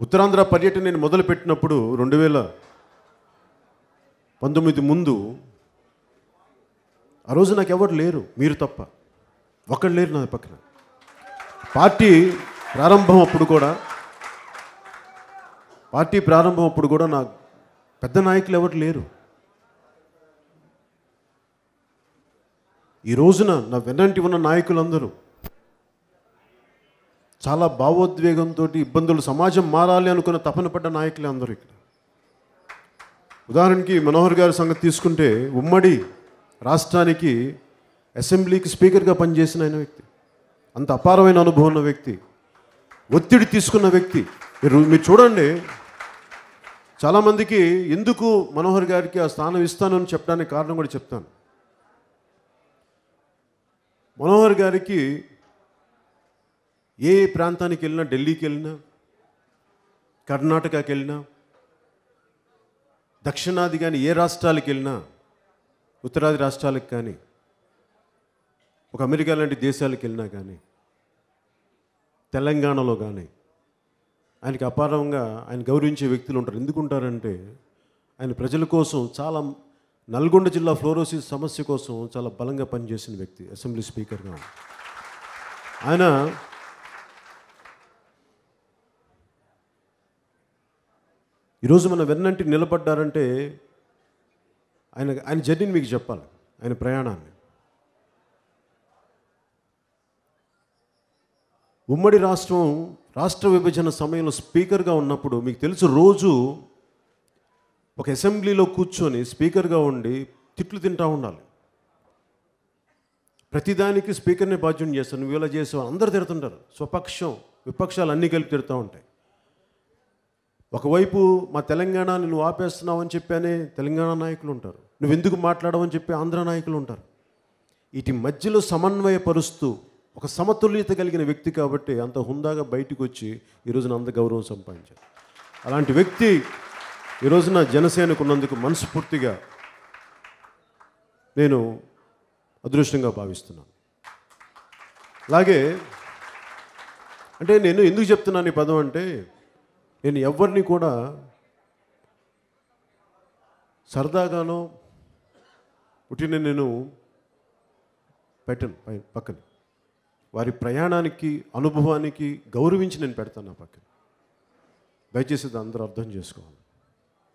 ఉత్తరాంధ్ర పర్యటన నేను మొదలుపెట్టినప్పుడు రెండు వేల పంతొమ్మిది ముందు ఆ రోజు నాకు ఎవరు లేరు మీరు తప్ప. ఒకళ్ళు లేరు నా పక్కన. పార్టీ ప్రారంభం అప్పుడు కూడా పార్టీ ప్రారంభం అప్పుడు కూడా నా పెద్ద నాయకులు ఎవరు లేరు. ఈ రోజున నా వెన్నంటి ఉన్న నాయకులందరూ చాలా భావోద్వేగంతో ఇబ్బందులు సమాజం మారాలి అనుకున్న తపన పడ్డ నాయకులే అందరూ ఇక్కడ. ఉదాహరణకి మనోహర్ గారి సంగతి తీసుకుంటే ఉమ్మడి రాష్ట్రానికి అసెంబ్లీకి స్పీకర్గా పనిచేసిన ఆయన వ్యక్తి. అంత అపారమైన అనుభవం ఉన్న వ్యక్తి. ఒత్తిడి తీసుకున్న వ్యక్తి. మీరు మీరు చూడండి. చాలామందికి ఎందుకు మనోహర్ గారికి ఆ స్థానం ఇస్తానని చెప్పడానికి కారణం కూడా చెప్తాను. మనోహర్ గారికి ఏ ప్రాంతానికి వెళ్ళినా ఢిల్లీకి వెళ్ళినా కర్ణాటకకి వెళ్ళినా దక్షిణాది కానీ ఏ రాష్ట్రాలకు వెళ్ళినా ఉత్తరాది రాష్ట్రాలకు కానీ ఒక అమెరికా లాంటి దేశాలకు వెళ్ళినా కానీ తెలంగాణలో కానీ ఆయనకి అపారంగా ఆయన గౌరవించే వ్యక్తులు ఉంటారు. ఎందుకుంటారంటే ఆయన ప్రజల కోసం చాలా నల్గొండ జిల్లా ఫ్లోరోసిస్ సమస్య కోసం చాలా బలంగా పనిచేసిన వ్యక్తి అసెంబ్లీ స్పీకర్గా. ఆయన ఈరోజు మన వెన్నంటి నిలబడ్డారంటే ఆయన ఆయన జర్నీని మీకు చెప్పాలి ఆయన ప్రయాణాన్ని. ఉమ్మడి రాష్ట్రం రాష్ట్ర విభజన సమయంలో స్పీకర్గా ఉన్నప్పుడు మీకు తెలుసు రోజు ఒక అసెంబ్లీలో కూర్చొని స్పీకర్గా ఉండి తిట్లు తింటా ఉండాలి. ప్రతిదానికి స్పీకర్ని బాధ్యం చేస్తాను నువ్వు ఇలా చేసావు అందరు తిడుతుంటారు. స్వపక్షం విపక్షాలు అన్నీ కలిపి తిడుతూ ఉంటాయి. ఒకవైపు మా తెలంగాణ నువ్వు ఆపేస్తున్నావు అని చెప్పానే తెలంగాణ నాయకులు ఉంటారు. నువ్వు ఎందుకు మాట్లాడవని చెప్పి ఆంధ్ర నాయకులు ఉంటారు. వీటి మధ్యలో సమన్వయపరుస్తూ ఒక సమతుల్యత కలిగిన వ్యక్తి కాబట్టి అంత హుందాగా బయటకు వచ్చి ఈరోజున అంత గౌరవం సంపాదించారు. అలాంటి వ్యక్తి ఈరోజున జనసేనకు ఉన్నందుకు మనస్ఫూర్తిగా నేను అదృష్టంగా భావిస్తున్నాను. అలాగే అంటే నేను ఎందుకు చెప్తున్నాను ఈ పదం అంటే నేను ఎవరిని కూడా సరదాగానో పుట్టిన నేను పెట్టను పై పక్కన. వారి ప్రయాణానికి అనుభవానికి గౌరవించి నేను పెడతాను నా పక్కన. దయచేసి అందరూ అర్థం చేసుకోవాలి.